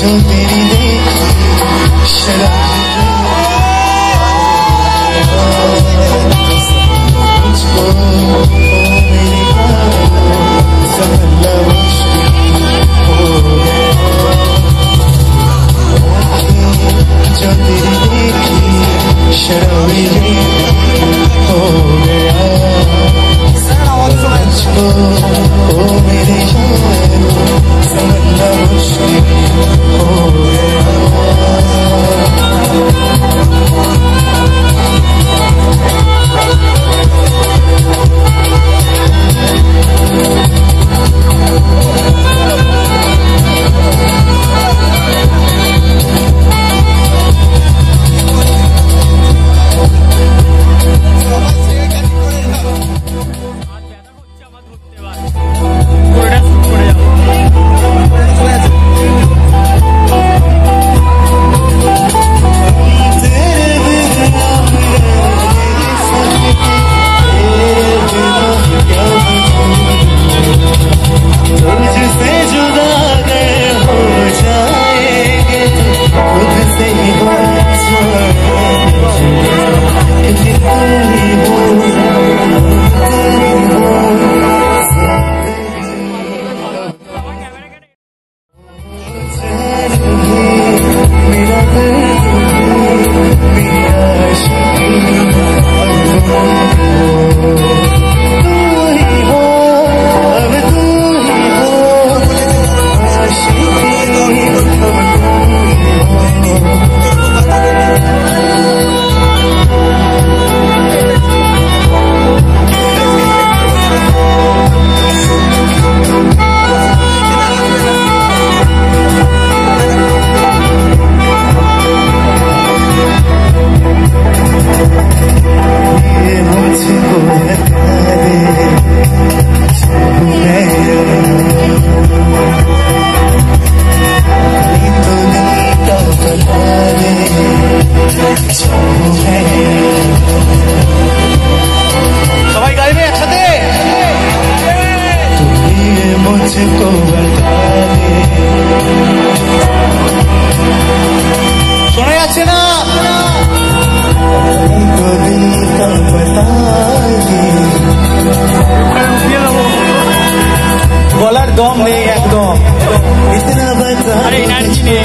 to believe we dream? रचना গলার দম নেই একদম। ইতনা বাতা আরে এনার্জি নেই।